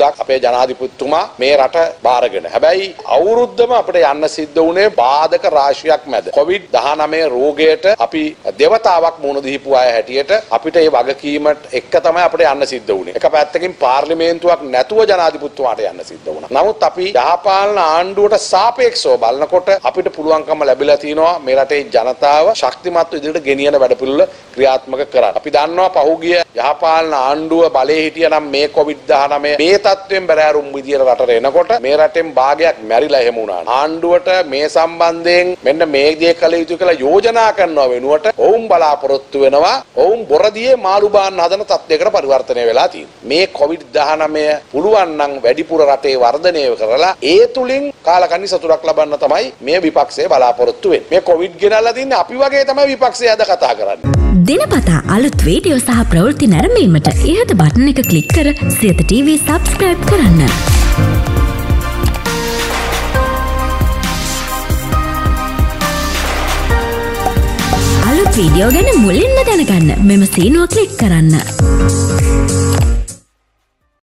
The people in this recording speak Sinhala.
අවුරුද්දක් අපේ ජනාධිපතිතුමා මේ රට බාරගෙන. හැබැයි අවුරුද්දම අපිට යන්න සිද්ධ වුණේ බාධක රාශියක් මැද. COVID-19 රෝගයට අපි දෙවතාවක් මුහුණ දීපු අය හැටියට අපිට මේ වගකීමත් එක්ක තමයි අපිට යන්න සිද්ධ වුණේ. එක පැත්තකින් පාර්ලිමේන්තුවක් නැතුව ජනාධිපතිතුමාට යන්න සිද්ධ වුණා. නමුත් අපි යහපාලන ආණ්ඩුවට සාපේක්ෂව බලනකොට අපිට පුළුවන්කම ලැබිලා තියෙනවා මේ රටේ ජනතාව ශක්තිමත්ව ඉදිරියට ගෙනියන වැඩපිළිවෙල ක්‍රියාත්මක කරන්න. අපි දන්නවා පහුගිය යහපාලන ආණ්ඩුව බලයේ හිටියනම් මේ COVID-19 මේ තත්ත්වයෙන් බැරෑරුම් විදියට රටට එනකොට මේ රටෙන් භාගයක් මැරිලා එහෙම වුණා. ආණ්ඩුවට මේ සම්බන්ධයෙන් මෙන්න මේ දේ කළ යුතු කියලා යෝජනා කරනවා වෙනුවට ඔවුන් බලාපොරොත්තු වෙනවා ඔවුන් බොරදියේ මාළු බාන්න හදන තත්ත්වයකට පරිවර්තනය වෙලා තියෙනවා. මේ COVID-19 පුළුවන් නම් වැඩිපුර රටේ වර්ධනය කරලා ඒ තුලින් කාලකන්ණි සතුටක් ලබන්න තමයි මේ විපක්ෂය බලාපොරොත්තු වෙන්නේ. මේ COVID ගෙනල්ලා තින්නේ අපි වගේ තමයි විපක්ෂය අද කතා කරන්නේ. දිනපතා අලුත් වීඩියෝ සහ ප්‍රවෘත්ති නැරඹීමට ඉහත බටන එක කලික් කර සියත TV සබස්ක්‍රයිබ් කරන්න. අලුත් වීඩියෝ ගැන මුලින්ම දැනගන්න මෙම සීනුව කලික් කරන්න.